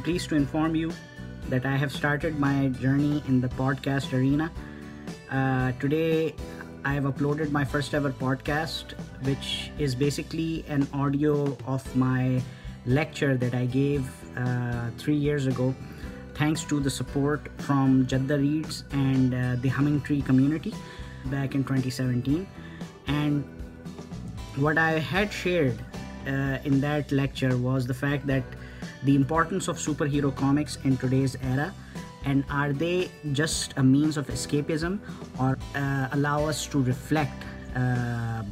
pleased to inform you that I have started my journey in the podcast arena. Uh, today, I have uploaded my first ever podcast, which is basically an audio of my lecture that I gave uh, three years ago, thanks to the support from Jeddah Reads and uh, the Humming Tree community back in 2017. And what I had shared uh, in that lecture was the fact that the importance of superhero comics in today's era? And are they just a means of escapism or uh, allow us to reflect uh,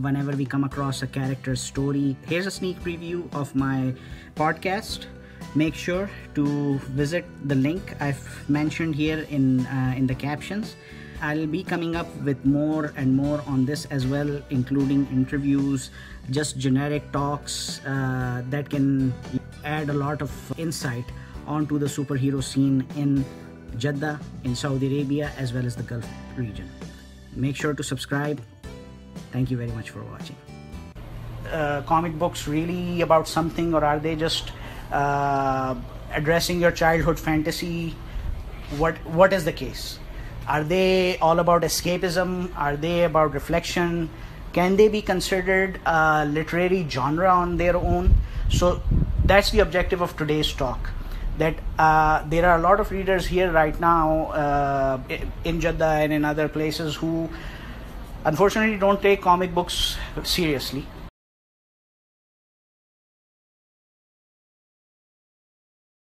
whenever we come across a character's story? Here's a sneak preview of my podcast. Make sure to visit the link i've mentioned here in uh, in the captions I'll be coming up with more and more on this as well, including interviews, just generic talks uh, that can add a lot of insight onto the superhero scene in Jeddah, in Saudi Arabia, as well as the Gulf region. Make sure to subscribe. Thank you very much for watching. Uh, comic books really about something, or are they just uh, addressing your childhood fantasy? What What is the case? Are they all about escapism? Are they about reflection? Can they be considered a literary genre on their own? So that's the objective of today's talk. That uh, there are a lot of readers here right now uh, in Jeddah and in other places who unfortunately don't take comic books seriously